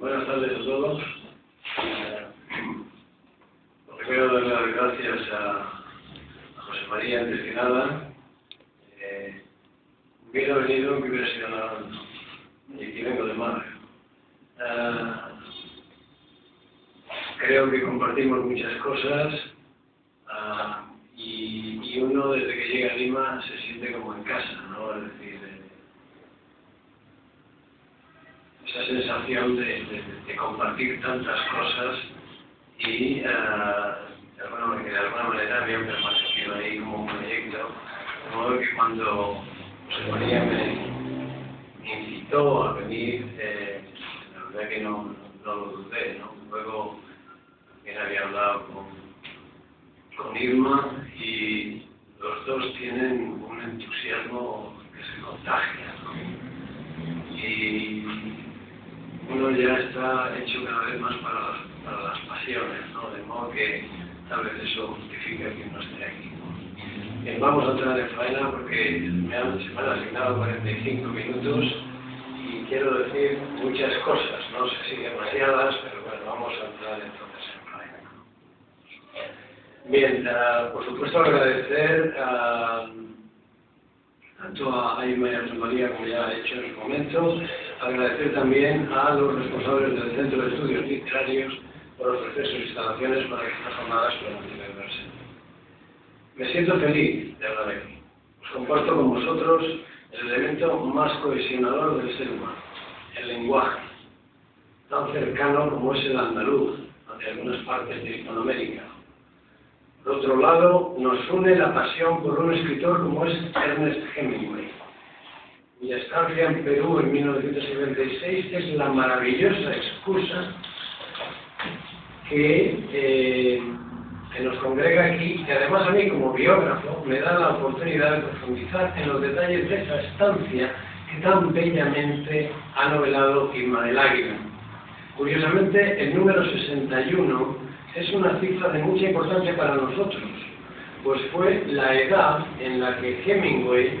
buenas tardes a todos. Eh, primero darle las gracias a, José María antes que nada. Eh, hubiera venido que hubiera sido. Y aquí vengo de madre. Creo que compartimos muchas cosas y, y, uno desde que llega a Lima se siente como en casa, ¿no? Es decir, sensación de, compartir tantas cosas y uh, de, alguna, de alguna manera habían permanecido ahí como un proyecto, de modo que cuando José María me, incitó a venir, eh, la verdad que no, no, lo dudé, ¿no? Luego también había hablado con, con Irma y los dos tienen un entusiasmo que se contagia. Y uno ya está hecho cada vez más para las, para las pasiones, ¿no? De modo que tal vez eso justifique que no esté aquí. Bien, vamos a entrar en faena porque me han, se me han asignado 45 minutos y quiero decir muchas cosas, no sé si demasiadas, pero bueno, vamos a entrar entonces en faena. Bien, uh, por supuesto agradecer a tanto a Aima y a María como ya he hecho en su momento, agradecer también a los responsables del Centro de Estudios Literarios por ofrecer sus instalaciones para que estas jornadas puedan celebrarse. Me siento feliz de hablar aquí. Os comparto con vosotros el elemento más cohesionador del ser humano, el lenguaje, tan cercano como es el andaluz ante algunas partes de Hispanoamérica. Por otro lado, nos une la pasión por un escritor como es Ernest Hemingway mi estancia en Perú en 1976 es la maravillosa excusa que, eh, que, nos congrega aquí y además a mí como biógrafo me da la oportunidad de profundizar en los detalles de esa estancia que tan bellamente ha novelado Irma del Águila. Curiosamente, el número 61 es una cifra de mucha importancia para nosotros, pues fue la edad en la que Hemingway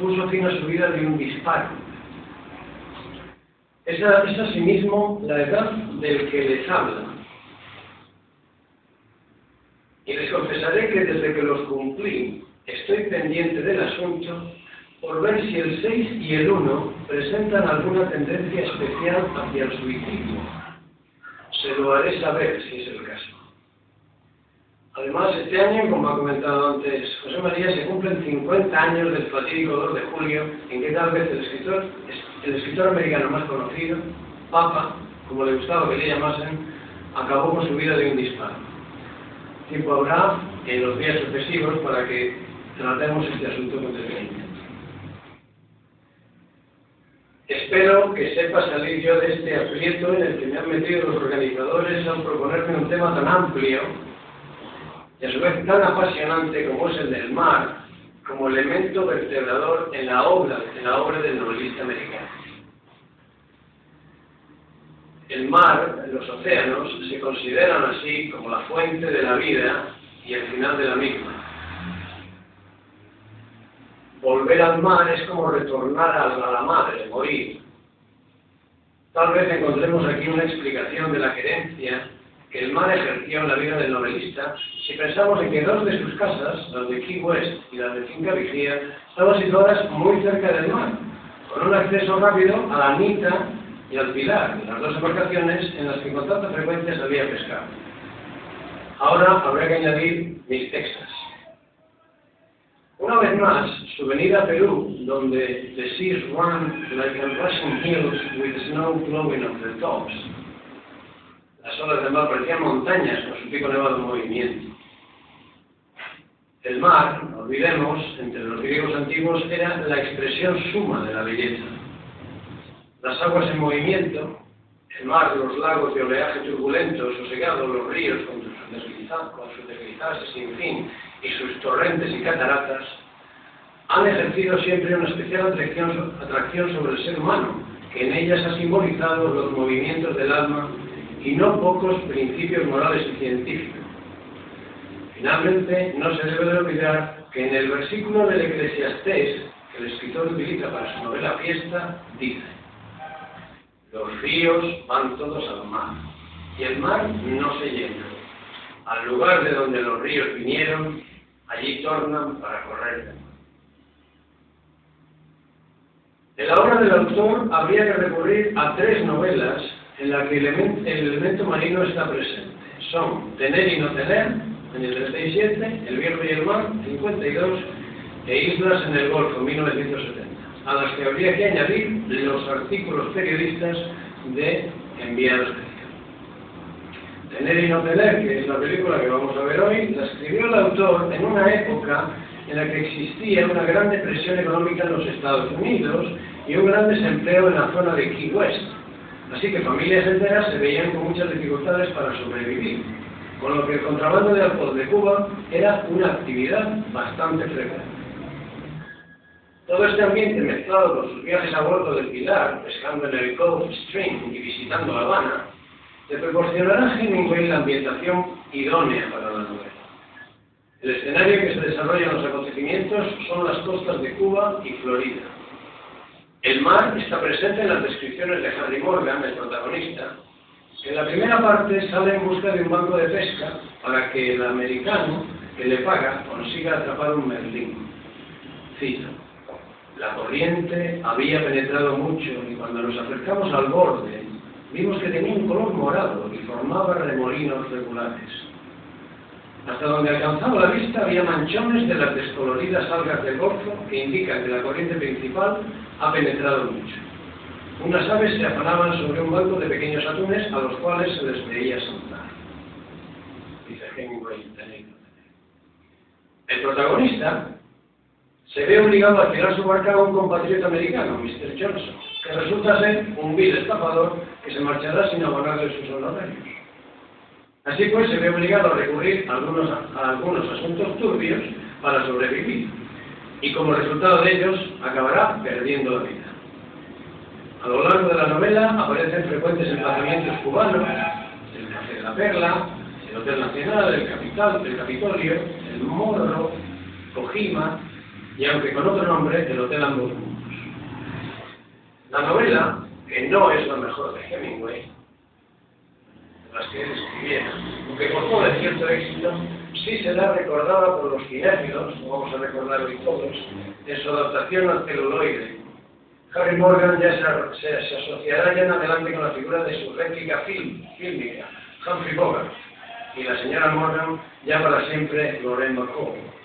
puso fin a su vida de un disparo. Esa es asimismo la edad del que les habla. Y les confesaré que desde que los cumplí, estoy pendiente del asunto por ver si el 6 y el 1 presentan alguna tendencia especial hacia el suicidio. Se lo haré saber si es el caso. Además, este año, como ha comentado antes José María, se cumplen 50 años del fatídico 2 de julio, en que tal vez el escritor, el escritor americano más conocido, Papa, como le gustaba que le llamasen, acabó con su vida de un disparo. Tiempo habrá en los días sucesivos para que tratemos este asunto con detenimiento. Espero que sepa salir yo de este aprieto en el que me han metido los organizadores al proponerme un tema tan amplio y a su vez tan apasionante como es el del mar, como elemento vertebrador en la obra, en la obra del novelista americano. El mar, los océanos, se consideran así como la fuente de la vida y el final de la misma. Volver al mar es como retornar a la madre, morir. Tal vez encontremos aquí una explicación de la querencia que el mar ejerció en la vida del novelista si pensamos en que dos de sus casas, las de Key West y las de Finca Vigía, estaban situadas muy cerca del mar, con un acceso rápido a la Anita y al Pilar, las dos embarcaciones en las que con tanta frecuencia salía pescar. Ahora habrá que añadir mis Texas. Una vez más, su venida a Perú, donde the seas run like a rushing hills with snow blowing off the tops, las olas del mar parecían montañas con su pico nevado en movimiento. El mar, no olvidemos, entre los griegos antiguos era la expresión suma de la belleza. Las aguas en movimiento, el mar, los lagos de oleaje turbulento, sosegados, los ríos con sus deslizarse sin fin y sus torrentes y cataratas, han ejercido siempre una especial atracción, atracción sobre el ser humano, que en ellas ha simbolizado los movimientos del alma y no pocos principios morales y científicos. Finalmente, no se debe de olvidar que en el versículo del Eclesiastés, que el escritor utiliza para su novela Fiesta, dice, Los ríos van todos al mar y el mar no se llena. Al lugar de donde los ríos vinieron, allí tornan para correr. En la obra del autor habría que recurrir a tres novelas en las que el elemento marino está presente. Son Tener y no tener, en el 37, El viejo y el mar, 52, e Islas en el Golfo, 1970, a las que habría que añadir los artículos periodistas de enviados Tener y no tener, que es la película que vamos a ver hoy, la escribió el autor en una época en la que existía una gran depresión económica en los Estados Unidos y un gran desempleo en la zona de Key West. Así que familias enteras se veían con muchas dificultades para sobrevivir, con lo que el contrabando de alcohol de Cuba era una actividad bastante frecuente. Todo este ambiente mezclado con sus viajes a bordo del Pilar, pescando en el Gulf Stream y visitando La Habana, le proporcionará a Hemingway la ambientación idónea para la novela. El escenario que se desarrolla en los acontecimientos son las costas de Cuba y Florida. El mar está presente en las descripciones de Harry Morgan, el protagonista, en la primera parte sale en busca de un banco de pesca para que el americano que le paga consiga atrapar un merlín. Cito. La corriente había penetrado mucho y cuando nos acercamos al borde vimos que tenía un color morado y formaba remolinos regulares. Hasta donde alcanzaba la vista había manchones de las descoloridas algas del golfo que indican que la corriente principal ha penetrado mucho. Unas aves se afanaban sobre un banco de pequeños atunes a los cuales se les veía saltar. Dice Hemingway El protagonista se ve obligado a alquilar su barca a un compatriota americano, Mr. Johnson, que resulta ser un vil estafador que se marchará sin abonarle sus honorarios. Así pues, se ve obligado a recurrir a algunos, asuntos turbios para sobrevivir, y como resultado de ellos, acabará perdiendo la vida. A lo largo de la novela aparecen frecuentes emplazamientos cubanos, el Café de la Perla, el Hotel Nacional, el Capital, el Capitolio, el Morro, Kojima, y aunque con otro nombre, el Hotel Mundos. La novela, que no es la mejor de Hemingway, las que escribiera, aunque todo de cierto éxito, sí será recordada por los cinéfilos, vamos a recordar hoy todos, en su adaptación al celuloide. Harry Morgan ya se, se, asociará ya en adelante con la figura de su réplica film, fílmica, Humphrey Bogart, y la señora Morgan ya para siempre Lorraine McCall.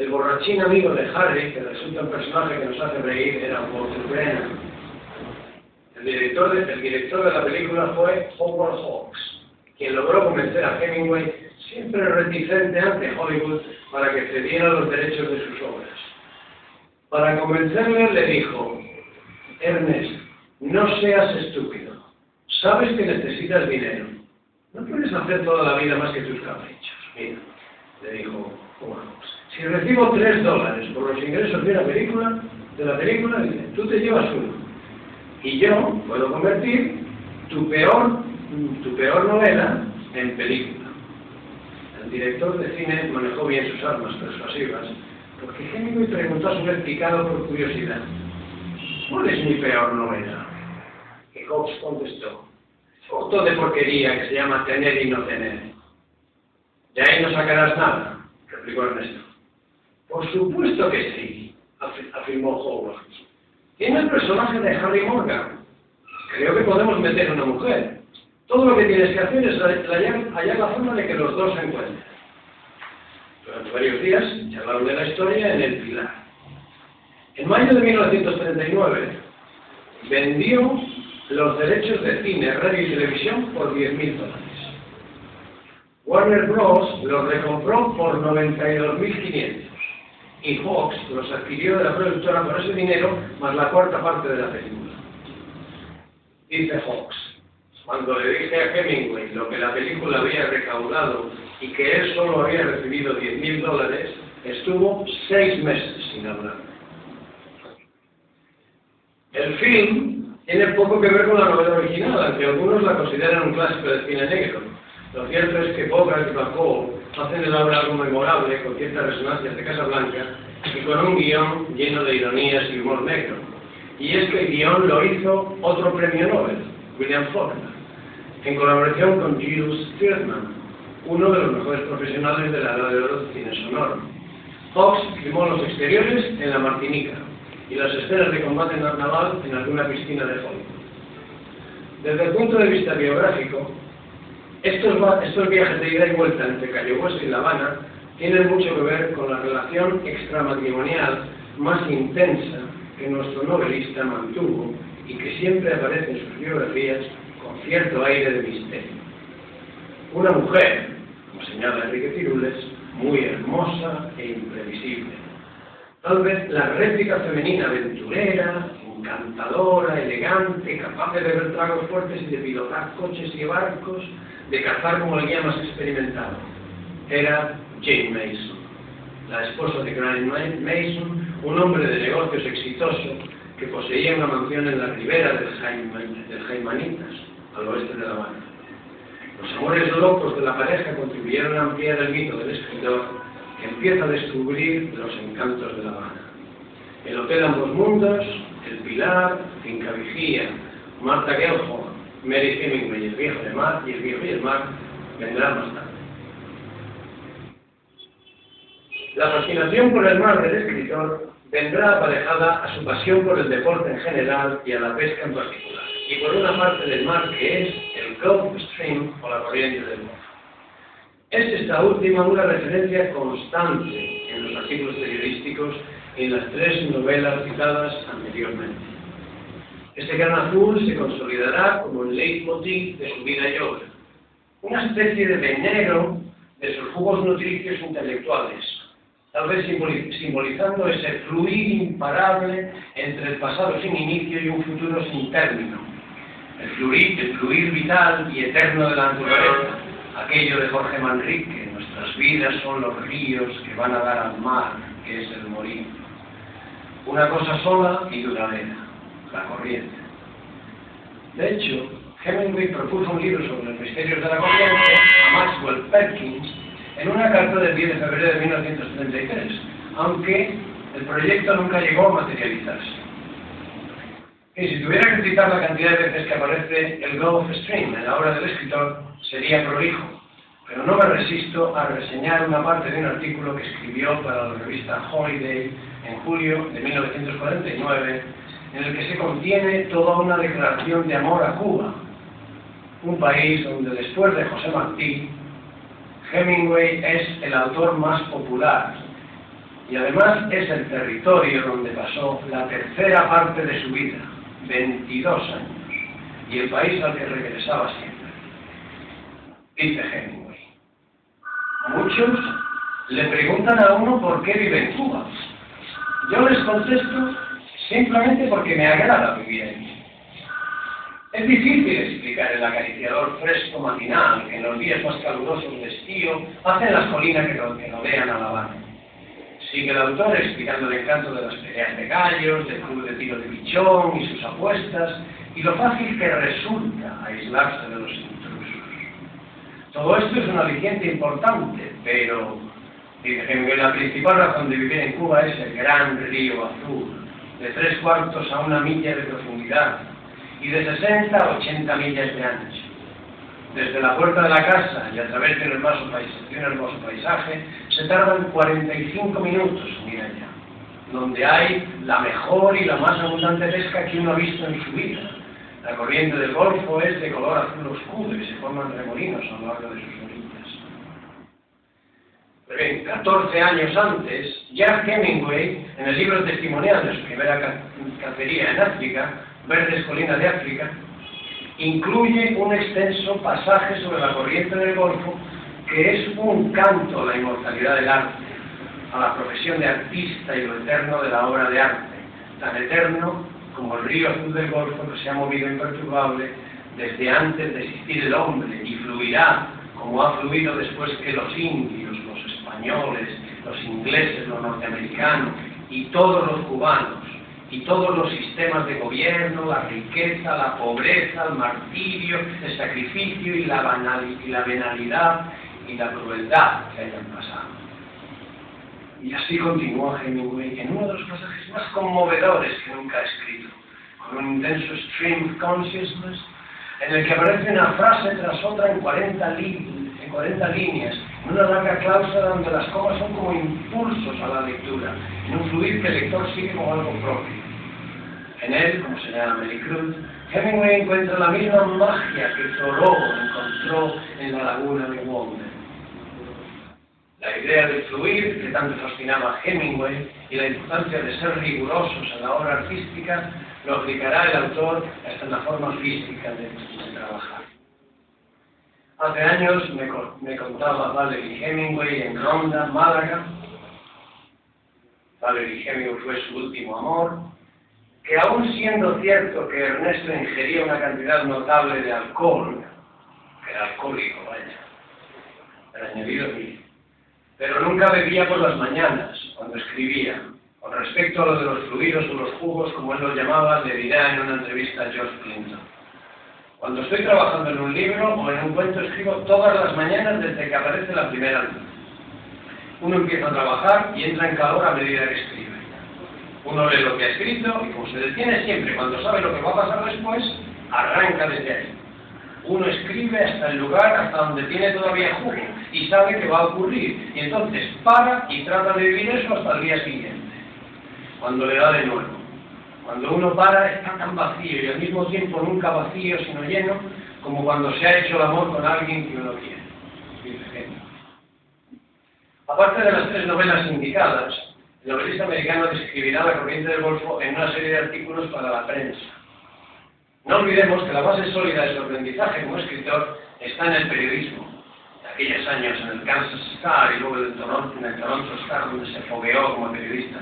El borrachín amigo de Harry, que resulta un personaje que nos hace reír, era Walter Brennan. El director, de, el director de la película fue Howard Hawks, quien logró convencer a Hemingway, siempre reticente ante Hollywood, para que cediera los derechos de sus obras. Para convencerle le dijo, Ernest, no seas estúpido. Sabes que necesitas dinero. No puedes hacer toda la vida más que tus caprichos. Mira, le dijo Howard Hawks. Si recibo tres dólares por los ingresos de la película, de la película, tú te llevas uno. Y yo puedo convertir tu peor, tu peor novela en película. El director de cine manejó bien sus armas persuasivas, porque Hemingway preguntó a su vez picado por curiosidad, ¿cuál es mi peor novela? Que Cox contestó, foto de porquería que se llama Tener y no tener. De ahí no sacarás nada, replicó Ernesto. Por supuesto que sí, afirmó Howard. Tiene el personaje de Harry Morgan. Creo que podemos meter una mujer. Todo lo que tienes que hacer es hallar, la forma de que los dos se encuentren. Durante varios días charlaron de la historia en el Pilar. En mayo de 1939 vendió los derechos de cine, radio y televisión por 10.000 dólares. Warner Bros. los recompró por 92.500 y Fox los adquirió de la productora por ese dinero más la cuarta parte de la película. Dice Fox, cuando le dije a Hemingway lo que la película había recaudado y que él solo había recibido 10.000 dólares, estuvo seis meses sin hablar. El film tiene poco que ver con la novela original, aunque algunos la consideran un clásico del cine negro. Lo cierto es que Bogart y Bacall hacen el obra algo memorable, con ciertas resonancias de Casa Blanca y con un guion lleno de ironías y humor negro. Y es que el guion lo hizo otro premio Nobel, William Faulkner, en colaboración con Jules Friedman, uno de los mejores profesionales de la edad de oro del cine sonoro. Fox filmó los exteriores en la Martinica y las escenas de combate naval en alguna piscina de Hollywood. Desde el punto de vista biográfico, estos, viajes de ida y vuelta entre Cayo y La Habana tienen mucho que ver con la relación extramatrimonial más intensa que nuestro novelista mantuvo y que siempre aparece en sus biografías con cierto aire de misterio. Una mujer, como señala Enrique Cirules, muy hermosa e imprevisible. Tal vez la réplica femenina aventurera, encantadora, elegante, capaz de beber tragos fuertes y de pilotar coches y barcos, de cazar como el guía más experimentado. Era Jane Mason, la esposa de Grant Mason, un hombre de negocios exitoso que poseía una mansión en la ribera del, Jaimanitas, al oeste de La Habana. Los amores locos de la pareja contribuyeron a ampliar el mito del escritor que empieza a descubrir los encantos de La Habana. El Hotel Ambos Mundos, El Pilar, Finca Vigía, Marta Gellhorn, Mary Hemingway y El Viejo, de Mar, y el Viejo y el Mar vendrán más tarde. La fascinación por el mar del escritor vendrá aparejada a su pasión por el deporte en general y a la pesca en particular, y por una parte del mar que es el Gulf Stream o la corriente del mar. Es esta última una referencia constante en los artículos periodísticos y en las tres novelas citadas anteriormente. Este gran azul se consolidará como el leitmotiv de su vida y obra, una especie de veneno de sus jugos nutricios intelectuales, tal vez simbolizando ese fluir imparable entre el pasado sin inicio y un futuro sin término, el fluir, el fluir vital y eterno de la naturaleza, aquello de Jorge Manrique, nuestras vidas son los ríos que van a dar al mar, que es el morir. Una cosa sola y duradera, la corriente. De hecho, Hemingway propuso un libro sobre los misterios de la corriente a Maxwell Perkins en una carta del 10 de febrero de 1933, aunque el proyecto nunca llegó a materializarse. Y si tuviera que citar la cantidad de veces que aparece el Gulf Stream en la obra del escritor, sería prolijo, pero no me resisto a reseñar una parte de un artículo que escribió para la revista Holiday en julio de 1949, en el que se contiene toda una declaración de amor a Cuba, un país donde después de José Martí, Hemingway es el autor más popular y además es el territorio donde pasó la tercera parte de su vida, 22 años, y el país al que regresaba siempre. Dice Hemingway. Muchos le preguntan a uno por qué vive en Cuba. Yo les contesto simplemente porque me agrada vivir allí. Es difícil explicar el acariciador fresco matinal que en los días más calurosos de estío hacen las colinas que rodean a La Habana. Sigue el autor explicando el encanto de las peleas de gallos, del club de tiro de bichón y sus apuestas, y lo fácil que resulta aislarse de los intrusos. Todo esto es un aliciente importante, pero que la principal razón de vivir en Cuba es el gran río azul, de tres cuartos a una milla de profundidad, y de 60 a 80 millas de ancho. Desde la puerta de la casa y a través de un hermoso paisaje, un hermoso paisaje se tardan 45 minutos en ir allá, donde hay la mejor y la más abundante pesca que uno ha visto en su vida. La corriente del Golfo es de color azul oscuro y se forman remolinos a lo largo de sus orillas. Pero 14 años antes, Jack Hemingway, en el libro testimonial de su primera cacería en África, Verdes Colinas de África, incluye un extenso pasaje sobre la corriente del Golfo que es un canto a la inmortalidad del arte, a la profesión de artista y lo eterno de la obra de arte, tan eterno como el río azul del Golfo que se ha movido imperturbable desde antes de existir el hombre y fluirá como ha fluido después que los indios, españoles, los ingleses, los norteamericanos y todos los cubanos y todos los sistemas de gobierno, la riqueza, la pobreza, el martirio, el sacrificio y la, y la venalidad y la crueldad que hayan pasado. Y así continúa Hemingway en uno de los pasajes más conmovedores que nunca ha escrito, con un intenso stream consciousness, en el que aparece una frase tras otra en 40, en 40 líneas, en una larga cláusula donde las comas son como impulsos a la lectura, en un fluir que el lector sigue como algo propio. En él, como señala Cruz, Hemingway encuentra la misma magia que Thoreau encontró en la laguna de Wonder. La idea de fluir, que tanto fascinaba a Hemingway, y la importancia de ser rigurosos en la obra artística, lo aplicará el autor hasta en la forma física de, trabajar. Hace años me, me contaba Valerie Hemingway en Ronda, Málaga. Valerie Hemingway fue su último amor, que aún siendo cierto que Ernesto ingería una cantidad notable de alcohol, que era alcohólico, vaya, añadido pero nunca bebía por las mañanas, cuando escribía. Con respecto a lo de los fluidos o los jugos, como él los llamaba, le dirá en una entrevista a George Clinton. Cuando estoy trabajando en un libro o en un cuento, escribo todas las mañanas desde que aparece la primera luz. Uno empieza a trabajar y entra en calor a medida que escribe. Uno lee lo que ha escrito y como se detiene siempre cuando sabe lo que va a pasar después, arranca desde ahí. Uno escribe hasta el lugar hasta donde tiene todavía jugo y sabe que va a ocurrir. Y entonces para y trata de vivir eso hasta el día siguiente, cuando le da de nuevo. Cuando uno para está tan vacío y al mismo tiempo nunca vacío sino lleno como cuando se ha hecho el amor con alguien que uno quiere. Aparte de las tres novelas indicadas, el novelista americano describirá la corriente del Golfo en una serie de artículos para la prensa. No olvidemos que la base sólida de su aprendizaje como escritor está en el periodismo. De aquellos años en el Kansas Star y luego en el Toronto, Star, donde se fogueó como periodista.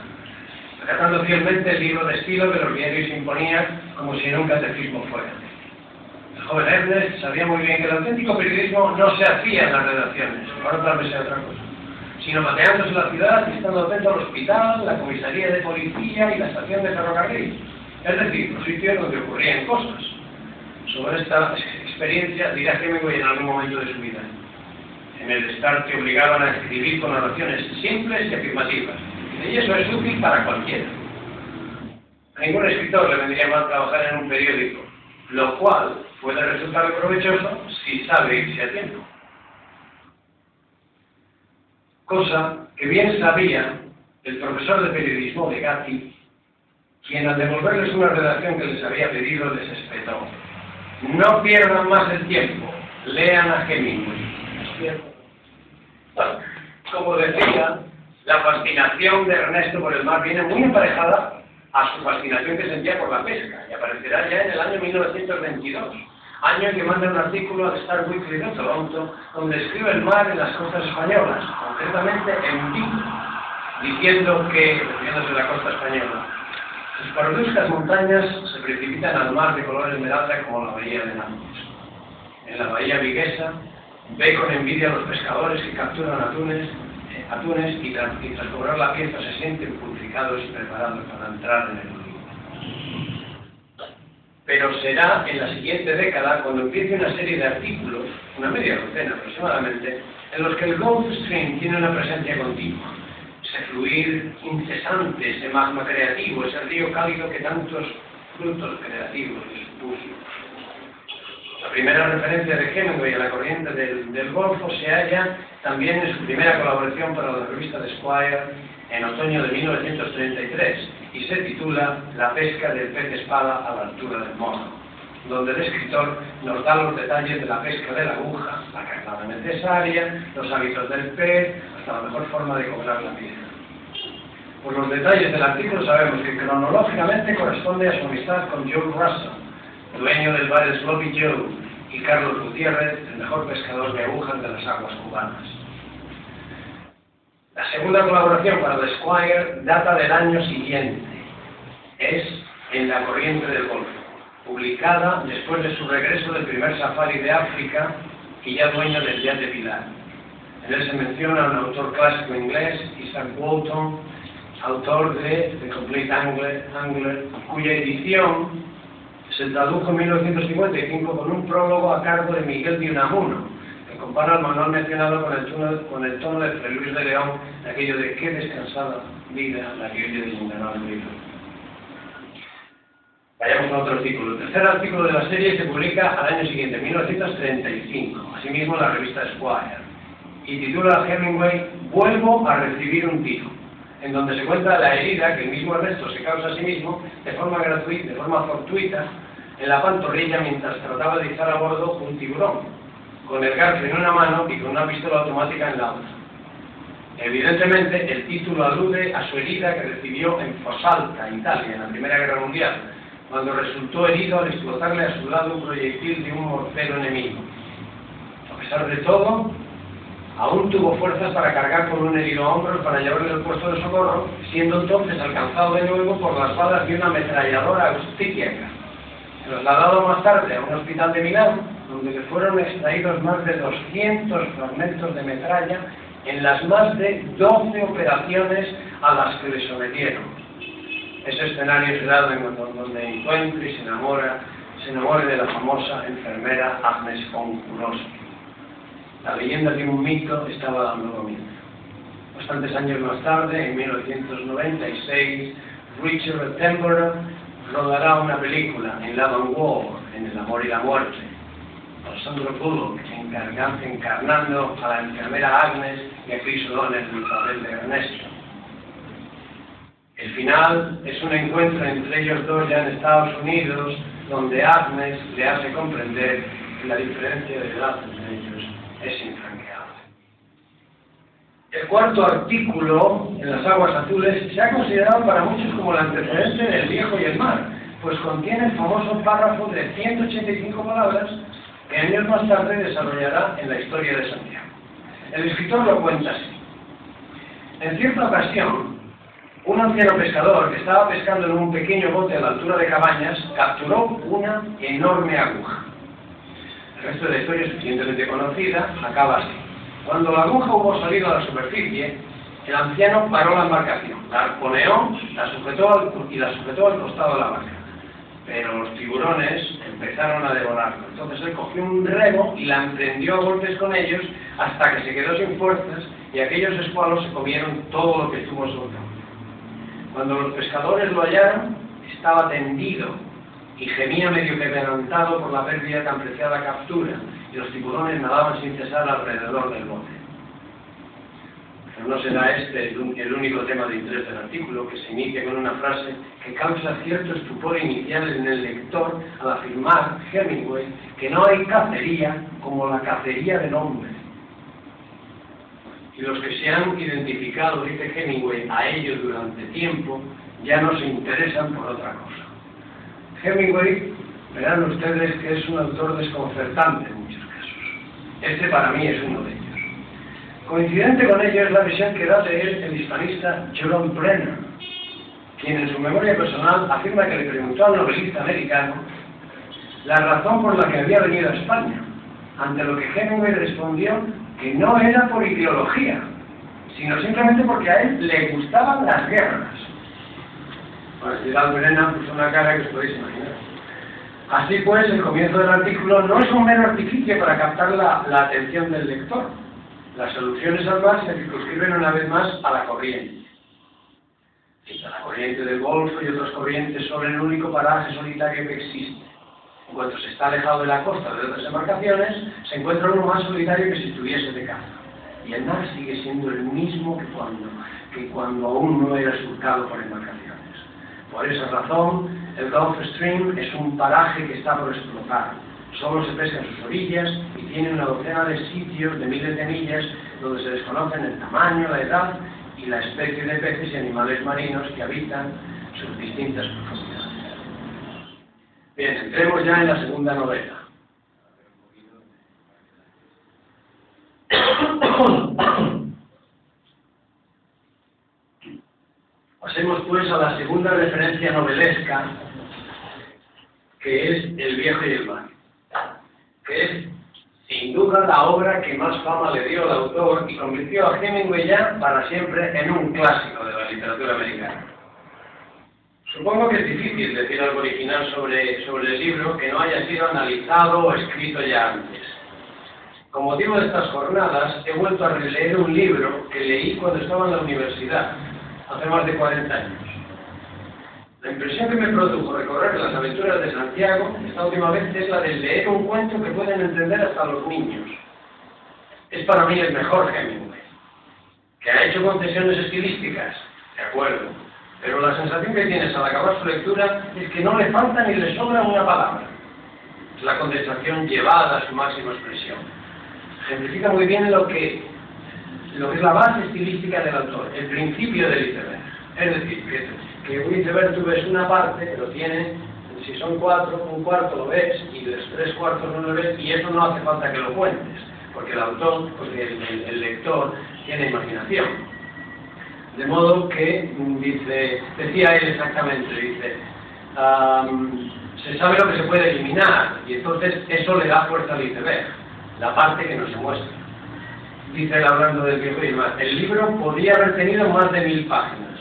Tratando fielmente el libro de estilo que los diarios imponían como si en un catecismo fuera. El joven Ernest sabía muy bien que el auténtico periodismo no se hacía en las redacciones, ahora tal vez otra cosa sino pateándose la ciudad y estando atento al hospital, la comisaría de policía y la estación de ferrocarril. Es decir, los sitios donde ocurrían cosas. Sobre esta experiencia dirá que me voy en algún momento de su vida. En el estar te obligaban a escribir con oraciones simples y afirmativas. Y eso es útil para cualquiera. A ningún escritor le vendría mal trabajar en un periódico, lo cual puede resultar provechoso si sabe irse a tiempo cosa que bien sabía el profesor de periodismo de Gatti, quien al devolverles una redacción que les había pedido les espetó. No pierdan más el tiempo, lean a Hemingway. Como decía, la fascinación de Ernesto por el mar viene muy emparejada a su fascinación que sentía por la pesca y aparecerá ya en el año 1922 año que manda un artículo al Star Weekly de Toronto, donde escribe el mar en las costas españolas, concretamente en Vigo, diciendo que, refiriéndose a la costa española, sus parodiscas montañas se precipitan al mar de color esmeralda como la bahía de Nápoles. En la bahía viguesa ve con envidia a los pescadores que capturan atunes, atunes y, tras, y cobrar la pieza se sienten purificados y preparados para entrar en el pero será en la siguiente década cuando empiece una serie de artículos, una media docena aproximadamente, en los que el Gulf Stream tiene una presencia continua. Ese fluir incesante, ese magma creativo, ese río cálido que tantos frutos creativos le. La primera referencia de Hemingway a la corriente del, Golfo se halla también en su primera colaboración para la revista de Squire en otoño de 1933 y se titula La pesca del pez espada a la altura del mono, donde el escritor nos da los detalles de la pesca de la aguja, la carnada necesaria, los hábitos del pez, hasta la mejor forma de cobrar la pieza. Por los detalles del artículo sabemos que cronológicamente corresponde a su amistad con Joe Russell, dueño del bar Sloppy Joe, y Carlos Gutiérrez, el mejor pescador de agujas de las aguas cubanas. La segunda colaboración para The Squire data del año siguiente. Es En la corriente del Golfo, publicada después de su regreso del primer safari de África y ya dueño del Yat de Pilar. En él se menciona a un autor clásico inglés, Isaac Walton, autor de The Complete Angler, Angler cuya edición se tradujo en 1955 con un prólogo a cargo de Miguel de Unamuno, compara el manual mencionado con el, tono, con el tono de Fray Luis de León, aquello de qué descansada vida la que hoy de libro. Vayamos a otro artículo. El tercer artículo de la serie se publica al año siguiente, 1935, asimismo la revista Squire, y titula Hemingway Vuelvo a recibir un tiro, en donde se cuenta la herida que el mismo Ernesto se causa a sí mismo de forma gratuita, de forma fortuita, en la pantorrilla mientras trataba de izar a bordo un tiburón, con el garfio en una mano y con una pistola automática en la otra. Evidentemente, el título alude a su herida que recibió en Fosalta, Italia, en la Primera Guerra Mundial, cuando resultó herido al explotarle a su lado un proyectil de un mortero enemigo. A pesar de todo, aún tuvo fuerzas para cargar con un herido a hombros para llevarle al puesto de socorro, siendo entonces alcanzado de nuevo por las balas de una ametralladora austríaca. Trasladado más tarde a un hospital de Milán, donde le fueron extraídos más de 200 fragmentos de metralla en las más de 12 operaciones a las que le sometieron ese escenario es dado en donde encuentre y se enamora, se enamore de la famosa enfermera Agnes von Kurowski. La leyenda de un mito estaba dando comienzo. Bastantes años más tarde, en 1996, Richard Attenborough rodará una película en and War, en El amor y la muerte, Sandro Bullock encarnando a la enfermera Agnes y a Chris O'Donnell en el papel de Ernesto. El final es un encuentro entre ellos dos ya en Estados Unidos, donde Agnes le hace comprender que la diferencia de edad entre ellos es infranqueable. El cuarto artículo en las aguas azules se ha considerado para muchos como el antecedente del viejo y el mar, pues contiene el famoso párrafo de 185 palabras que años más tarde desarrollará en la historia de Santiago. El escritor lo cuenta así. En cierta ocasión, un anciano pescador que estaba pescando en un pequeño bote a la altura de Cabañas capturó una enorme aguja. El resto de la historia es suficientemente conocida, acaba así. Cuando la aguja hubo salido a la superficie, el anciano paró la embarcación, la arponeó la sujetó y la sujetó al costado de la barca. Pero los tiburones empezaron a devorarlo. Entonces él cogió un remo y la emprendió a golpes con ellos hasta que se quedó sin fuerzas y aquellos escualos se comieron todo lo que tuvo sobre cuando los pescadores lo hallaron, estaba tendido y gemía medio quebrantado por la pérdida tan preciada captura, y los tiburones nadaban sin cesar alrededor del bote. Pero no será este el único tema de interés del artículo, que se inicia con una frase que causa cierto estupor inicial en el lector al afirmar Hemingway que no hay cacería como la cacería del hombre y los que se han identificado, dice Hemingway, a ellos durante tiempo, ya no se interesan por otra cosa. Hemingway, verán ustedes que es un autor desconcertante en muchos casos. Este para mí es uno de ellos. Coincidente con ello es la visión que da de él el hispanista Jerome Brenner, quien en su memoria personal afirma que le preguntó al novelista americano la razón por la que había venido a España, ante lo que Hemingway respondió que no era por ideología, sino simplemente porque a él le gustaban las guerras. Para Ciudad Verena puso una cara que os podéis imaginar. Así pues, el comienzo del artículo no es un mero artificio para captar la, atención del lector. Las soluciones al mar se circunscriben una vez más a la corriente. la corriente del Golfo y otras corrientes sobre el único paraje solitario que existe en cuanto se está alejado de la costa de otras embarcaciones, se encuentra uno más solitario que si estuviese de caza. Y el mar sigue siendo el mismo que cuando, que cuando aún no era surcado por embarcaciones. Por esa razón, el Gulf Stream es un paraje que está por explotar. Solo se pesca en sus orillas y tiene una docena de sitios de miles de millas donde se desconocen el tamaño, la edad y la especie de peces y animales marinos que habitan sus distintas profundidades. Bien, entremos ya en la segunda novela. Pasemos pues a la segunda referencia novelesca, que es El viejo y el mar, que es sin duda la obra que más fama le dio al autor y convirtió a Hemingway ya para siempre en un clásico de la literatura americana. Supongo que es difícil decir algo original sobre, sobre el libro que no haya sido analizado o escrito ya antes. Como motivo de estas jornadas, he vuelto a releer un libro que leí cuando estaba en la universidad, hace más de 40 años. La impresión que me produjo recorrer las aventuras de Santiago esta última vez es la de leer un cuento que pueden entender hasta los niños. Es para mí el mejor Hemingway, que ha hecho concesiones estilísticas, de acuerdo, pero la sensación que tienes al acabar su lectura es que no le falta ni le sobra una palabra. La condensación llevada a su máxima expresión. Ejemplifica muy bien lo que, lo que es la base estilística del autor, el principio del iceberg. Es decir, que, que un iceberg tú ves una parte, lo tiene, si son cuatro, un cuarto lo ves y los tres cuartos no lo ves, y eso no hace falta que lo cuentes, porque el autor, porque el, lector tiene imaginación. De modo que, dice, decía él exactamente, dice, se sabe lo que se puede eliminar, y entonces eso le da fuerza al iceberg, la parte que no se muestra. Dice él hablando del viejo y demás, el libro podría haber tenido más de mil páginas.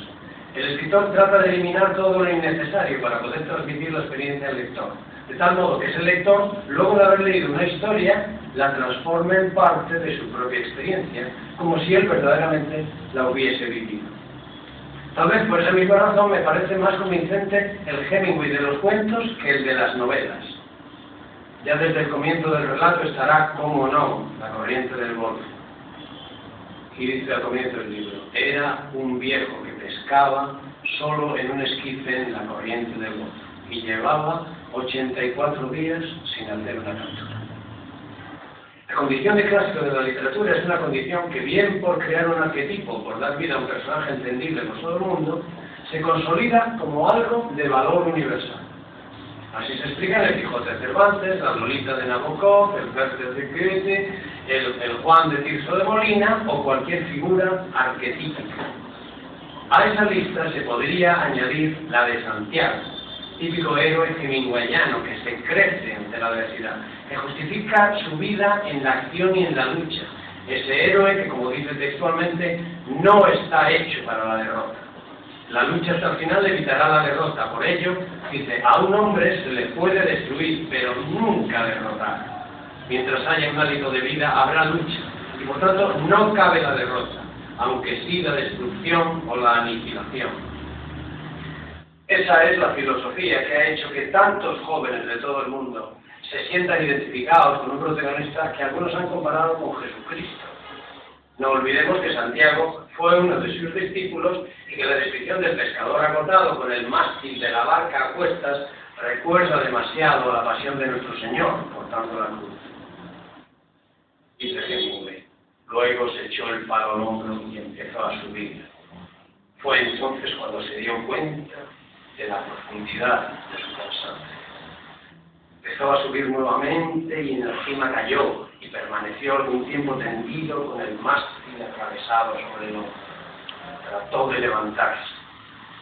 El escritor trata de eliminar todo lo innecesario para poder transmitir la experiencia al lector. De tal modo que ese lector, luego de haber leído una historia, la transforme en parte de su propia experiencia, como si él verdaderamente la hubiese vivido. Tal vez por esa misma razón me parece más convincente el Hemingway de los cuentos que el de las novelas. Ya desde el comienzo del relato estará, como no, la corriente del Golfo. Y dice al comienzo del libro, era un viejo que pescaba solo en un esquife en la corriente del Golfo y llevaba 84 días sin hacer una captura. La condición de clásico de la literatura es una condición que bien por crear un arquetipo, por dar vida a un personaje entendible por todo el mundo, se consolida como algo de valor universal. Así se explica en el Quijote de Cervantes, la Lolita de Nabokov, el Werther de Goethe, el, el Juan de Tirso de Molina o cualquier figura arquetípica. A esa lista se podría añadir la de Santiago, típico héroe hemingwayano que se crece ante la adversidad, que justifica su vida en la acción y en la lucha. Ese héroe que, como dice textualmente, no está hecho para la derrota. La lucha hasta el final evitará la derrota. Por ello, dice, a un hombre se le puede destruir, pero nunca derrotar. Mientras haya un hálito de vida, habrá lucha. Y por tanto, no cabe la derrota, aunque sí la destrucción o la aniquilación. Esa es la filosofía que ha hecho que tantos jóvenes de todo el mundo se sientan identificados con un protagonista que algunos han comparado con Jesucristo. No olvidemos que Santiago fue uno de sus discípulos y que la descripción del pescador agotado con el mástil de la barca a cuestas recuerda demasiado la pasión de nuestro Señor portando la cruz. Dice Hemingway. Luego se echó el palo al hombro y empezó a subir. Fue entonces cuando se dio cuenta de la profundidad de su cansancio. Empezó a subir nuevamente y en la cima cayó y permaneció algún tiempo tendido con el mástil atravesado sobre el hombro. Trató de levantarse.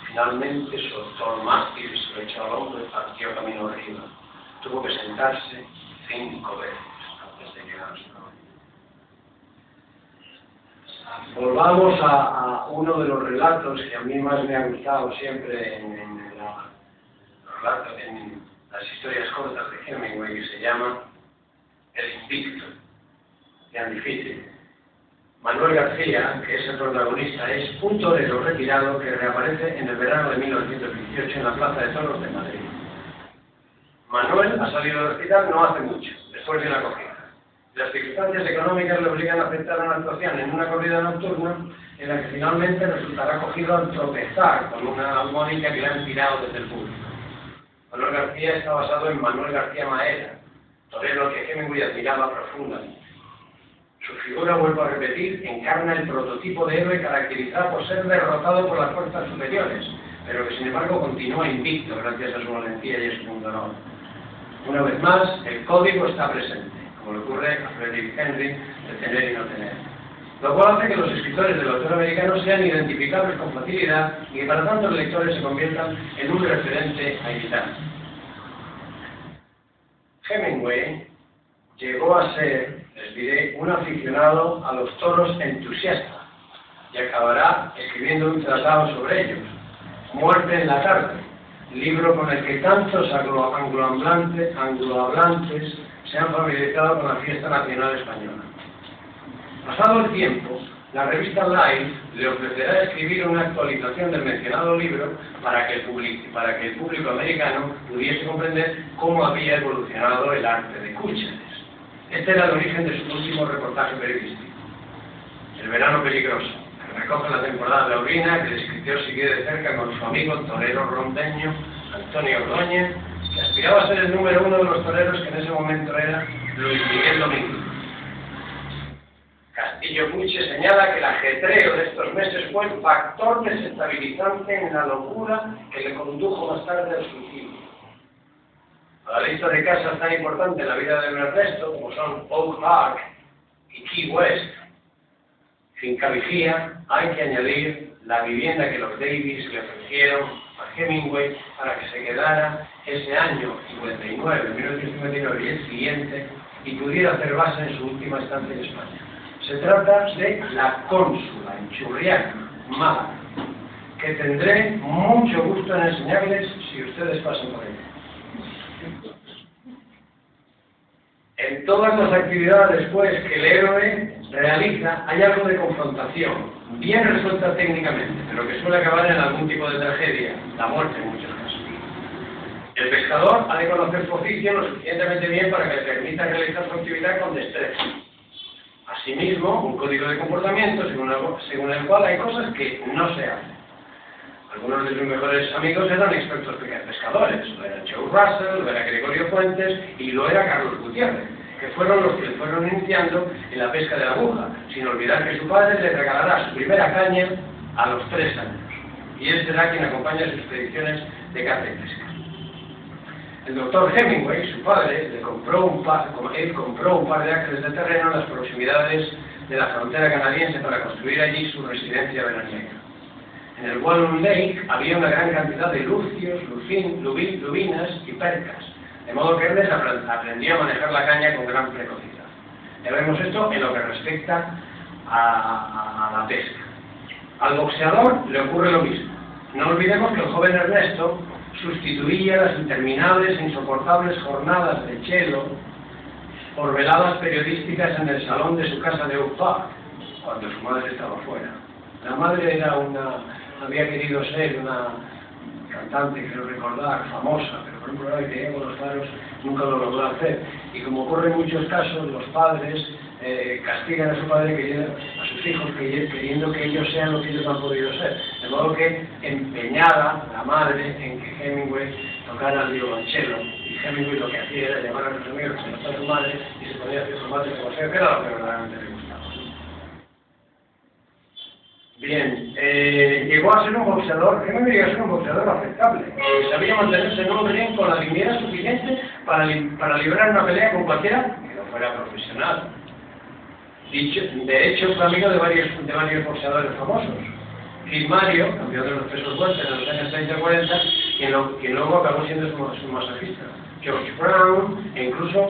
Finalmente soltó el mástil y se lo echó al hombro y partió camino arriba. Tuvo que sentarse cinco veces antes de cabeza. Volvamos a, uno de los relatos que a mí más me ha gustado siempre en, la, las historias cortas de Hemingway, que se llama El Invicto, de difícil. Manuel García, que es el protagonista, es un torero retirado que reaparece en el verano de 1918 en la Plaza de Toros de Madrid. Manuel ha salido del hospital no hace mucho, después de una acogida. Las circunstancias económicas le obligan a aceptar una actuación en una corrida nocturna en la que finalmente resultará cogido al tropezar con una armónica que le han tirado desde el público. Manuel García está basado en Manuel García Maera, torero que Hemingway admiraba profundamente. Su figura, vuelvo a repetir, encarna el prototipo de héroe caracterizado por ser derrotado por las fuerzas superiores, pero que sin embargo continúa invicto gracias a su valentía y a su honor. Una vez más, el código está presente, como le ocurre a Frederick Henry de tener y no tener. Lo cual hace que los escritores del autor americano sean identificables con facilidad y que para tanto los lectores se conviertan en un referente a imitar. Hemingway llegó a ser, les diré, un aficionado a los toros entusiasta y acabará escribiendo un tratado sobre ellos, Muerte en la tarde, libro con el que tantos anglohablantes, anglohablantes se han familiarizado con la fiesta nacional española. Pasado el tiempo, la revista Life le ofrecerá escribir una actualización del mencionado libro para que, el público, para que el público americano pudiese comprender cómo había evolucionado el arte de Cúcheles. Este era el origen de su último reportaje periodístico. El verano peligroso, que recoge la temporada de Orina, que el escritor siguió de cerca con su amigo torero rondeño Antonio Ordóñez, que aspiraba a ser el número uno de los toreros que en ese momento era Luis Miguel Domínguez. Castillo Puche señala que el ajetreo de estos meses fue el factor desestabilizante en la locura que le condujo más tarde al suicidio. A la lista de casas tan importantes en la vida de Ernesto, como son Oak Park y Key West, Finca Vigía, hay que añadir la vivienda que los Davis le ofrecieron a Hemingway para que se quedara ese año 59, 1959 y el siguiente, y pudiera hacer base en su última estancia en España. Se trata de la cónsula en Churriaca, Málaga, que tendré mucho gusto en enseñarles si ustedes pasan por ella. En todas las actividades pues que el héroe realiza hay algo de confrontación, bien resuelta técnicamente, pero que suele acabar en algún tipo de tragedia, la muerte en muchos casos. El pescador ha de conocer su oficio lo suficientemente bien para que le permita realizar su actividad con destreza. Asimismo, un código de comportamiento según el, según el cual hay cosas que no se hacen. Algunos de sus mejores amigos eran expertos pescadores, lo era Joe Russell, lo era Gregorio Fuentes y lo era Carlos Gutiérrez, que fueron los que le fueron iniciando en la pesca de la aguja, sin olvidar que su padre le regalará su primera caña a los tres años, y él será quien acompaña sus expediciones de caza y pesca. El doctor Hemingway, su padre, le compró un par, él compró un par de acres de terreno en las proximidades de la frontera canadiense para construir allí su residencia veraniega. En el Walloon Lake había una gran cantidad de lucios, lubí, lubinas y percas, de modo que Ernest aprendió a manejar la caña con gran precocidad. Ya vemos esto en lo que respecta a, la pesca. Al boxeador le ocurre lo mismo. No olvidemos que el joven Ernesto sustituía las interminables e insoportables jornadas de chelo por veladas periodísticas en el salón de su casa de Park, cuando su madre estaba fuera. La madre era una había querido ser una cantante, creo recordar, famosa, pero por un problema que tenía con los faros nunca lo logró hacer. Y como ocurre en muchos casos, los padres eh, castigan a su padre, queriendo, a sus hijos, queriendo que ellos sean lo que ellos han podido ser. De modo que empeñada la madre en que Hemingway tocara el violonchelo. Y Hemingway lo que hacía era llamar a los amigos no está su madre y se ponía a hacer su madre como sea, que era lo que verdaderamente le gustaba. Bien, eh, llegó a ser un boxeador, ¿qué me llegó a ser un boxeador aceptable? Sabía mantenerse en un ring con la dignidad suficiente para, li para librar una pelea con cualquiera que no fuera profesional. Dicho, de hecho, fue amigo de varios, de varios boxeadores famosos. Kid Mario, campeón de los pesos fuertes en los años 30 y 40, quien, lo, quien luego acabó siendo su, su masajista. George Brown e incluso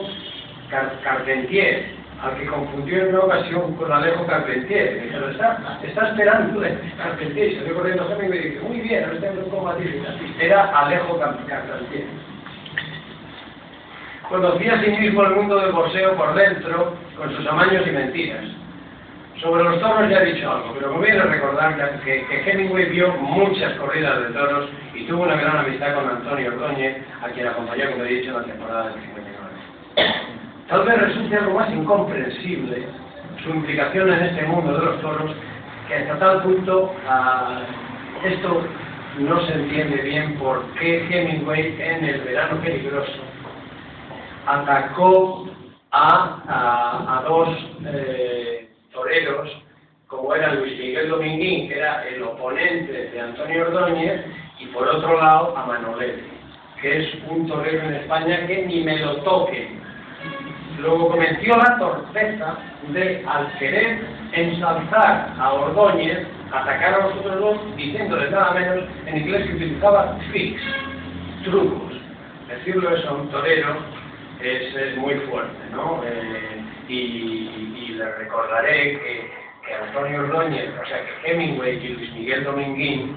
Car Carpentier, al que confundió en una ocasión con Alejo Carpentier. Me dijeron, está, está esperando Carpentier. Se corriendo a y me dice, muy bien, ahora tengo un combatir. Era Alejo Carpentier. Conocía a sí mismo el mundo del boxeo por dentro, con sus amaños y mentiras. Sobre los toros ya he dicho algo, pero conviene recordar que, que Hemingway vio muchas corridas de toros y tuvo una gran amistad con Antonio Ordóñez, a quien acompañó, como he dicho, en la temporada del 59. Tal vez resulte algo más incomprensible su implicación en este mundo de los toros, que hasta tal punto uh, esto no se entiende bien por qué Hemingway en el verano peligroso atacó a, a, a dos eh, toreros, como era Luis Miguel Dominguín, que era el oponente de Antonio Ordóñez, y por otro lado a Manolete, que es un torero en España que ni me lo toque. Luego cometió la torpeza de, al querer ensalzar a Ordóñez, atacar a los otros dos, diciéndole nada menos en inglés que utilizaba tricks, trucos. Decirlo eso a un torero es, muy fuerte, ¿no? Eh, y, y, le recordaré que, que, Antonio Ordóñez, o sea, que Hemingway y Luis Miguel Dominguín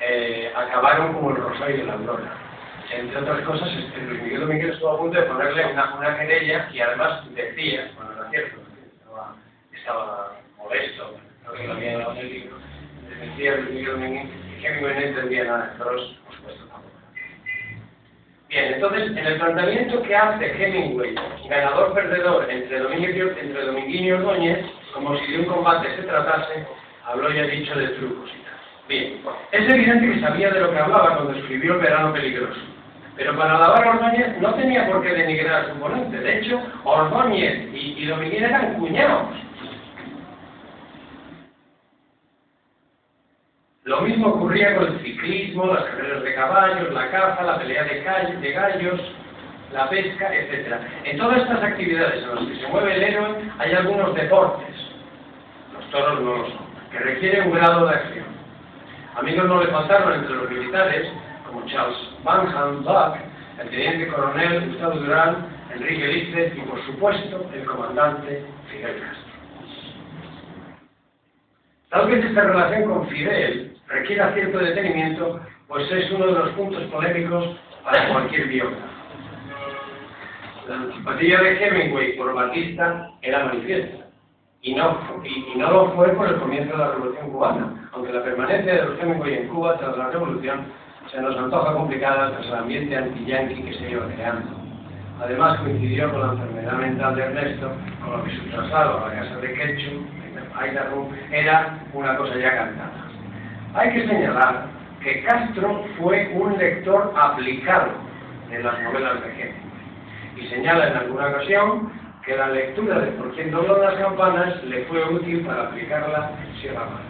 eh, acabaron como el Rosario de la Aurora. Entre otras cosas, este, Luis Miguel Dominguín estuvo a punto de ponerle una, una querella y además decía, bueno, no es cierto, estaba, estaba molesto, porque lo había en el libro, decía el libro que Hemingway no entendía nada de Frost, por supuesto tampoco. Bien, entonces, en el planteamiento que hace Hemingway, ganador-perdedor entre entre Dominguín y Ordóñez, como si de un combate se tratase, habló ya dicho de trucos y tal. Bien, es evidente que sabía de lo que hablaba cuando escribió El verano peligroso. Pero para alabar a Ordóñez no tenía por qué denigrar a su oponente. De hecho, Ordóñez y, y eran cuñados. Lo mismo ocurría con el ciclismo, las carreras de caballos, la caza, la pelea de, de gallos, la pesca, etc. En todas estas actividades en las que se mueve el héroe hay algunos deportes, los toros no lo son, que requieren un grado de acción. Amigos no le faltaron entre los militares, como Charles Van Buck, el teniente coronel Gustavo Durán, Enrique Lice y, por supuesto, el comandante Fidel Castro. Tal vez esta relación con Fidel requiera cierto detenimiento, pues es uno de los puntos polémicos para cualquier biógrafo. La antipatía de Hemingway por Batista era manifiesta, y no, y, no lo fue por el comienzo de la Revolución Cubana, aunque la permanencia de los Hemingway en Cuba tras la Revolución se nos antoja complicada tras el ambiente anti-yanqui que se iba creando. Además coincidió con la enfermedad mental de Ernesto, con lo que su traslado a la casa de Quechu, Idaho, era una cosa ya cantada. Hay que señalar que Castro fue un lector aplicado de las novelas de Hemingway y señala en alguna ocasión que la lectura de Por quien dobló las campanas le fue útil para aplicarla en Sierra Madre.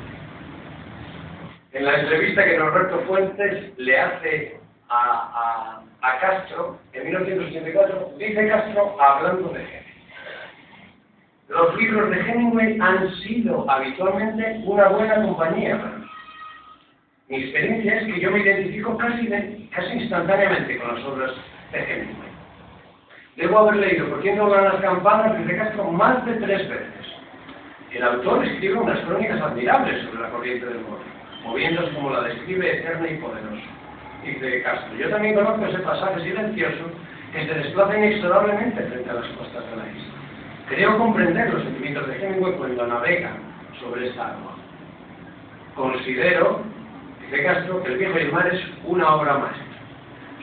En la entrevista que Norberto Fuentes le hace a, Castro en 1984, dice Castro hablando de Hemingway. Los libros de Hemingway han sido habitualmente una buena compañía para mí. Mi experiencia es que yo me identifico casi, casi instantáneamente con las obras de Hemingway. Debo haber leído Por quién doblan las campanas desde Castro más de tres veces. El autor escribe unas crónicas admirables sobre la corriente del mundo, moviéndose como la describe eterna y poderoso. Dice Castro, yo también conozco ese pasaje silencioso que se desplaza inexorablemente frente a las costas de la isla. Creo comprender los sentimientos de Hemingway cuando navega sobre esta agua. Considero, dice Castro, que El viejo y el mar es una obra maestra.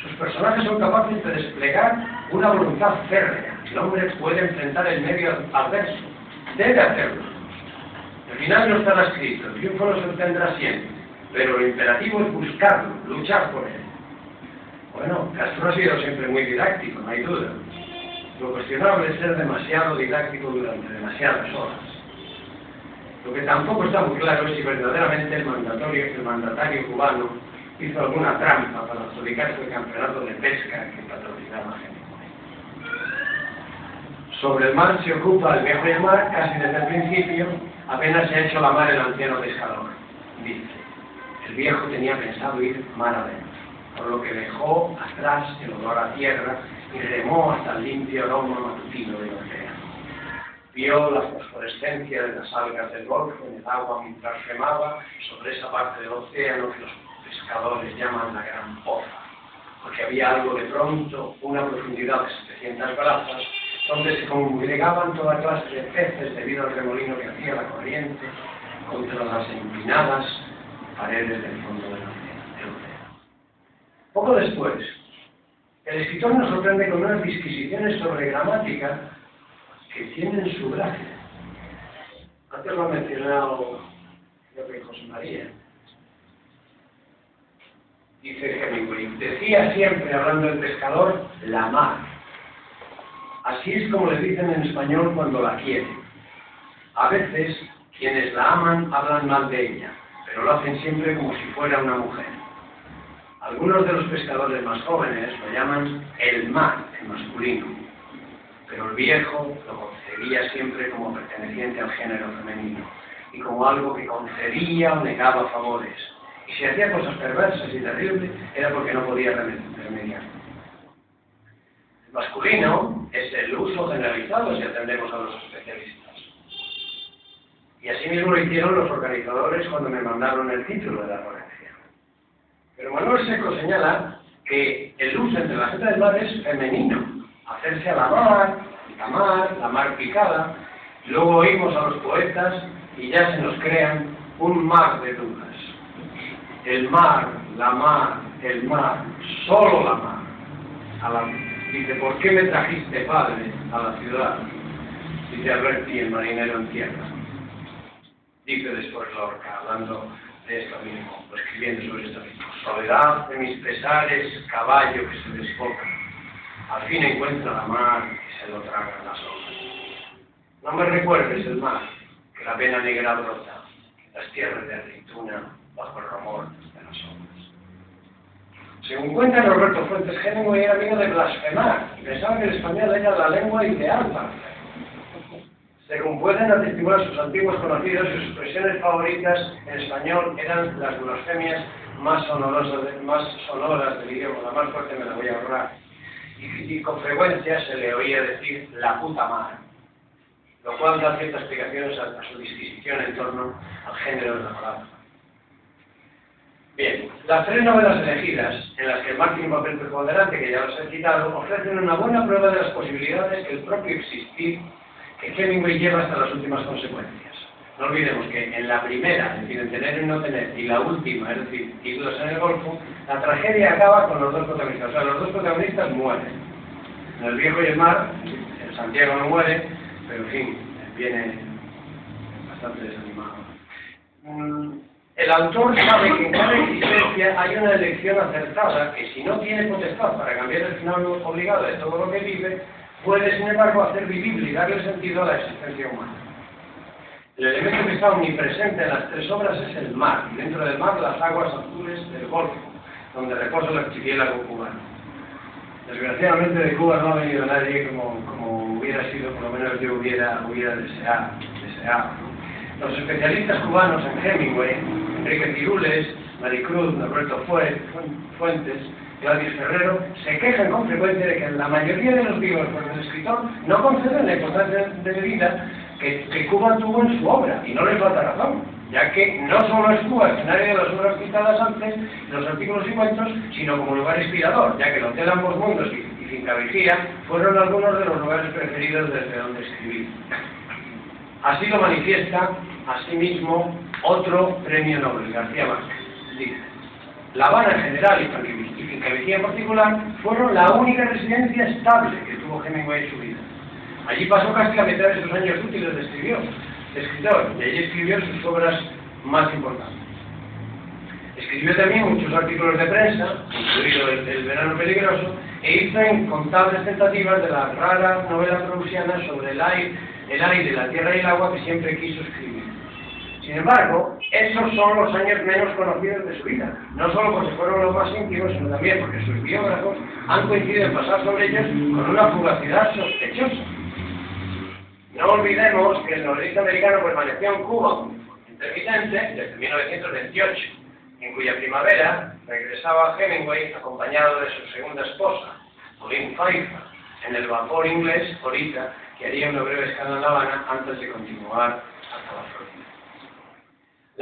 Sus personajes son capaces de desplegar una voluntad férrea. El hombre puede enfrentar el medio adverso. Debe hacerlo. El final no estará escrito, el triunfo se obtendrá siempre, pero lo imperativo es buscarlo, luchar por él. Bueno, Castro ha sido siempre muy didáctico, no hay duda. Lo cuestionable es ser demasiado didáctico durante demasiadas horas. Lo que tampoco está muy claro es si verdaderamente el mandatorio, mandatario cubano hizo alguna trampa para adjudicarse el campeonato de pesca que patrocinaba Hemingway. Sobre el mar se ocupa el viejo mar casi desde el principio, apenas se ha hecho la mar el anciano pescador. Dice, el viejo tenía pensado ir mar adentro, por lo que dejó atrás el olor a tierra y remó hasta el limpio aroma matutino del océano. Vio la fosforescencia de las algas del golfo en el agua mientras remaba sobre esa parte del océano que los pescadores llaman la gran poza, porque había algo de pronto, una profundidad de 700 brazas, donde se congregaban toda clase de peces debido al remolino que hacía la corriente contra las empinadas paredes del fondo del océano. Poco después, el escritor nos sorprende con unas disquisiciones sobre gramática que tienen su gracia. Antes lo ha mencionado, creo que José María dice Hemingway, decía siempre, hablando del pescador, la mar. Así es como le dicen en español cuando la quieren. A veces, quienes la aman hablan mal de ella, pero lo hacen siempre como si fuera una mujer. Algunos de los pescadores más jóvenes lo llaman el mar en masculino, pero el viejo lo concebía siempre como perteneciente al género femenino y como algo que concedía o negaba favores y si hacía cosas perversas y terribles, era porque no podía remediar. El masculino es el uso generalizado si atendemos a los especialistas. Y así mismo lo hicieron los organizadores cuando me mandaron el título de la ponencia. Pero Manuel Seco señala que el uso entre la gente del mar es femenino. Hacerse a la mar, la mar, la mar picada. Luego oímos a los poetas y ya se nos crean un mar de dudas. El mar, la mar, el mar, solo la mar. dice, ¿por qué me trajiste, padre, a la ciudad? Dice advertí el marinero en tierra. Dice después Lorca, hablando de esto mismo, escribiendo sobre esto mismo. Soledad de mis pesares, caballo que se desfoca. Al fin encuentra la mar y se lo tragan las olas. No me recuerdes el mar, que la pena negra brota, las tierras de aceituna bajo el rumor de las olas. Según cuenta Roberto Fuentes Hemingway era amigo de blasfemar y pensaba que el español era la lengua ideal para según pueden atestiguar sus antiguos conocidos, sus expresiones favoritas en español eran las blasfemias más más sonoras del idioma, la más fuerte me la voy a ahorrar. Y, con frecuencia se le oía decir la puta madre, lo cual da ciertas explicaciones a, a su disquisición en torno al género de la palabra. Bien, las tres novelas elegidas, en las que tiene un papel preponderante, que ya los he citado, ofrecen una buena prueba de las posibilidades que el propio existir que Hemingway lleva hasta las últimas consecuencias. No olvidemos que en la primera, es decir, en tener y no tener, y la última, es decir, Ídolos en el Golfo, la tragedia acaba con los dos protagonistas. O sea, los dos protagonistas mueren. En el viejo y el mar, el Santiago no muere, pero en fin, viene bastante desanimado. Mm, el autor sabe que en cada existencia hay una elección acertada que si no tiene potestad para cambiar el final obligado de todo lo que vive, puede, sin embargo, hacer vivible y darle sentido a la existencia humana. El elemento que está omnipresente en las tres obras es el mar, y dentro del mar las aguas azules del Golfo, donde reposa el archipiélago cubano. Desgraciadamente de Cuba no ha venido nadie como, como hubiera sido, por lo menos yo hubiera, hubiera deseado. deseado Los especialistas cubanos en Hemingway, Enrique Cirules, Maricruz, Norberto Fuentes, Gladys Ferrero, se quejan con frecuencia de que la mayoría de los vivos por el escritor no conceden la importancia de vida que, Cuba tuvo en su obra, y no les falta razón, ya que no solo es Cuba escenario de las obras citadas antes, los artículos y cuentos, sino como lugar inspirador, ya que el Hotel Ambos Mundos y, y Finca fueron algunos de los lugares preferidos desde donde escribir. Así lo manifiesta, asimismo, otro premio Nobel, García Márquez. Dice, la Habana en general y Finca en particular fueron la única residencia estable que tuvo Hemingway en su vida. Allí pasó casi la mitad de sus años útiles de, escribió, escritor y allí escribió sus obras más importantes. Escribió también muchos artículos de prensa, incluido el, el, Verano Peligroso, e hizo incontables tentativas de la rara novela prusiana sobre el aire, el aire, la tierra y el agua que siempre quiso escribir. Sin embargo, esos son los años menos conocidos de su vida, no solo porque fueron los más íntimos, sino también porque sus biógrafos han coincidido en pasar sobre ellos con una fugacidad sospechosa. No olvidemos que el novelista americano permaneció en Cuba intermitente desde 1928, en cuya primavera regresaba Hemingway acompañado de su segunda esposa, Pauline Pfeiffer, en el vapor inglés Orita, que haría una breve escala en La Habana antes de continuar hasta la.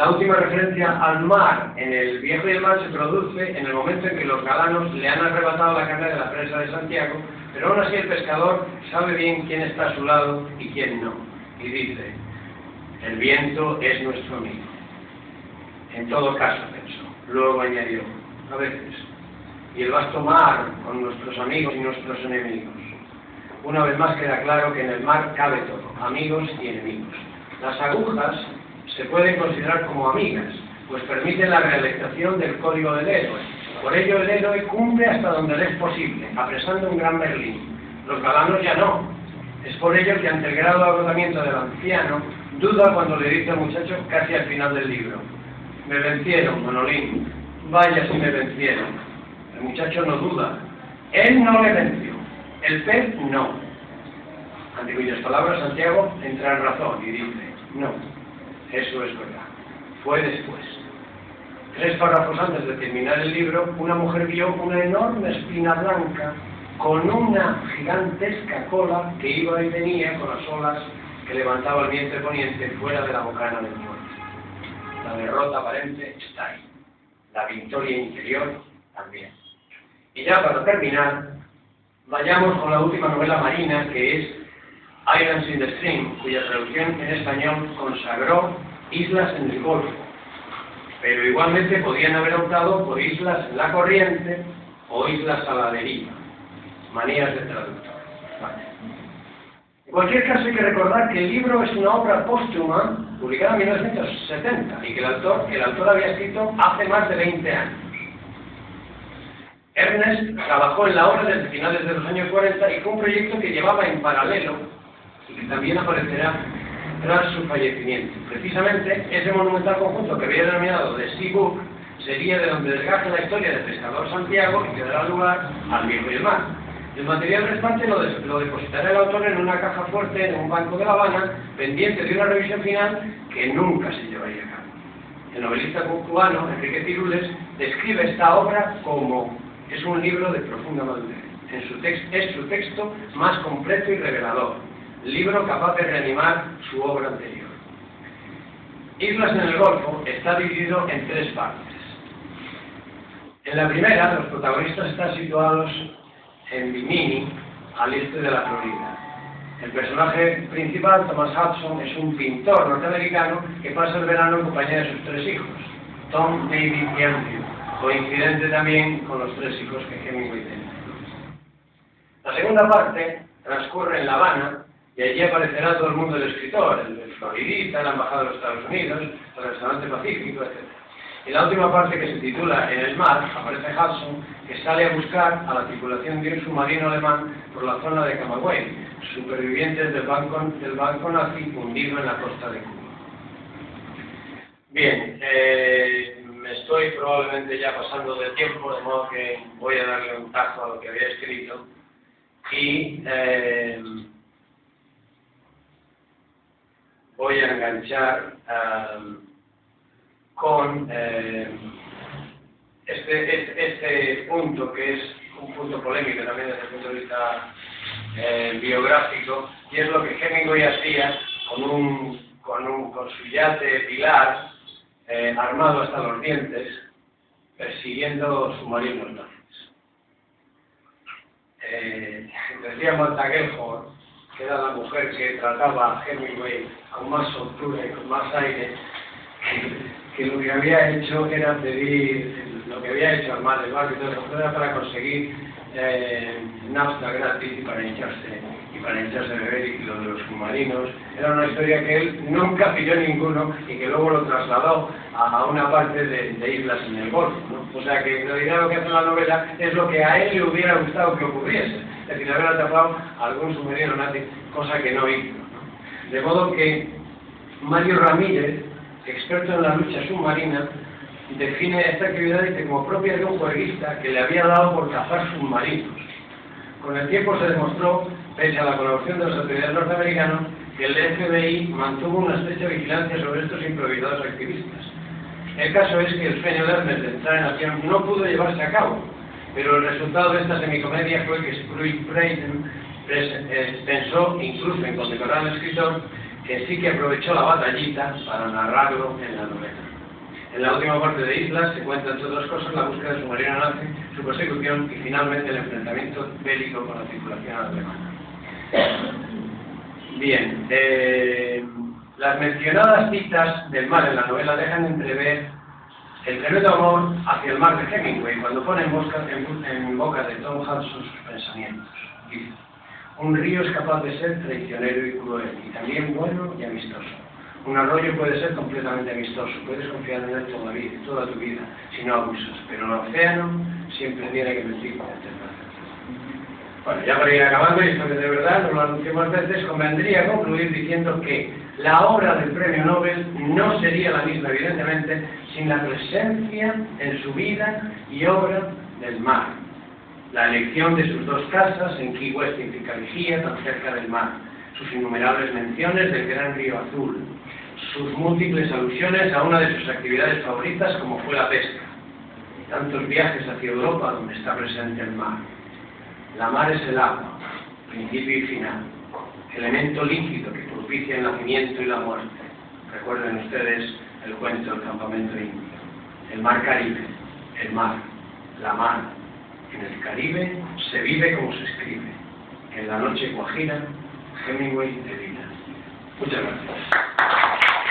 La última referencia al mar en el Viejo y el Mar se produce en el momento en que los galanos le han arrebatado la carne de la presa de Santiago, pero aún así el pescador sabe bien quién está a su lado y quién no. Y dice, el viento es nuestro amigo. En todo caso, pensó. Luego añadió, a veces, y el vasto mar con nuestros amigos y nuestros enemigos. Una vez más queda claro que en el mar cabe todo, amigos y enemigos. Las agujas se pueden considerar como amigas, pues permiten la realización del código del héroe. Por ello el héroe cumple hasta donde le es posible, apresando un gran Berlín. Los galanos ya no. Es por ello que ante el grado de agotamiento del anciano, duda cuando le dice al muchacho casi al final del libro. Me vencieron, Manolín. Vaya si me vencieron. El muchacho no duda. Él no le venció. El pez no. Ante cuyas palabras Santiago entra en razón y dice, no, eso es verdad. Fue después. Tres párrafos antes de terminar el libro, una mujer vio una enorme espina blanca con una gigantesca cola que iba y venía con las olas que levantaba el vientre poniente fuera de la bocana del muerto. La derrota aparente está ahí. La victoria interior también. Y ya para terminar, vayamos con la última novela marina que es Islands in the Stream, cuya traducción en español consagró Islas en el Golfo. Pero igualmente podían haber optado por Islas en la Corriente o Islas a la deriva. Manías de traductor. En cualquier caso hay que recordar que el libro es una obra póstuma publicada en 1970 y que el autor, el autor había escrito hace más de 20 años. Ernest trabajó en la obra desde finales de los años 40 y fue un proyecto que llevaba en paralelo y que también aparecerá tras su fallecimiento. Precisamente ese monumental conjunto que había denominado The Sea Book sería de donde desgaje la historia del pescador Santiago y que dará lugar al viejo y el mar. El material restante lo, lo, depositará el autor en una caja fuerte en un banco de La Habana, pendiente de una revisión final que nunca se llevaría a cabo. El novelista cubano Enrique Tirules describe esta obra como es un libro de profunda madurez. En su es su texto más completo y revelador, libro capaz de reanimar su obra anterior. Islas en el Golfo está dividido en tres partes. En la primera, los protagonistas están situados en Bimini, al este de la Florida. El personaje principal, Thomas Hudson, es un pintor norteamericano que pasa el verano en compañía de sus tres hijos, Tom, David y Andrew, coincidente también con los tres hijos que Hemingway tiene. La segunda parte transcurre en La Habana y allí aparecerá todo el mundo del escritor, el, el la embajada de los Estados Unidos, el restaurante pacífico, etc. En la última parte que se titula En el mar, aparece Hudson, que sale a buscar a la tripulación de un submarino alemán por la zona de Camagüey, supervivientes del banco, del banco nazi hundido en la costa de Cuba. Bien, eh, me estoy probablemente ya pasando del tiempo, de modo que voy a darle un tajo a lo que había escrito y eh, voy a enganchar um, con eh, este, este, este, punto que es un punto polémico también desde el punto de vista eh, biográfico y es lo que Hemingway hacía con, un, con, un, con su yate pilar eh, armado hasta los dientes persiguiendo submarinos nazis. decía Montaguejo era la mujer que trataba a Hemingway con más soltura y con más aire, que, lo que había hecho era pedir, lo que había hecho al mar del barco y todo era para conseguir eh, nafta gratis para hincharse, para hincharse beber y lo de los submarinos. Era una historia que él nunca pidió ninguno y que luego lo trasladó a, una parte de, de, islas en el Golfo. ¿no? O sea que en realidad lo que hace la novela es lo que a él le hubiera gustado que ocurriese. Es decir, haber atrapado a algún submarino nazi, cosa que no hizo. ¿no? De modo que Mario Ramírez, experto en la lucha submarina, define esta actividad como propia de un jueguista que le había dado por cazar submarinos. Con el tiempo se demostró, pese a la colaboración de las autoridades norteamericanas, el FBI mantuvo una estrecha vigilancia sobre estos improvisados activistas. El caso es que el sueño de Ernest de entrar en acción no pudo llevarse a cabo, pero el resultado de esta semicomedia fue que Spruill Braden pensó, incluso en condecorar al escritor, que sí que aprovechó la batallita para narrarlo en la novela. En la última parte de Islas se cuentan todas las cosas, la búsqueda de su marina nazi, su persecución y finalmente el enfrentamiento bélico con la tripulación alemana. Bien, eh, las mencionadas citas del mar en la novela dejan entrever el tremendo amor hacia el mar de Hemingway cuando pone en, boca, en, boca de Tom Hudson sus pensamientos. Dice, un río es capaz de ser traicionero y cruel, y también bueno y amistoso. Un arroyo puede ser completamente amistoso, puedes confiar en él toda, toda tu vida, si no abusas, pero el océano siempre tiene que mentir Bueno, ya para ir acabando, y que de verdad no lo anuncio más veces, convendría concluir diciendo que la obra del premio Nobel no sería la misma, evidentemente, sin la presencia en su vida y obra del mar. La elección de sus dos casas en Key West y Ficaligía, tan cerca del mar. Sus innumerables menciones del Gran Río Azul. Sus múltiples alusiones a una de sus actividades favoritas como fue la pesca. Tantos viajes hacia Europa donde está presente el mar. La mar es el agua, principio y final. Elemento líquido que propicia el nacimiento y la muerte. Recuerden ustedes el cuento del campamento indio. El mar Caribe, el mar, la mar, en el Caribe se vive como se escribe. En la noche guajira Hemingway de. Muchas gracias.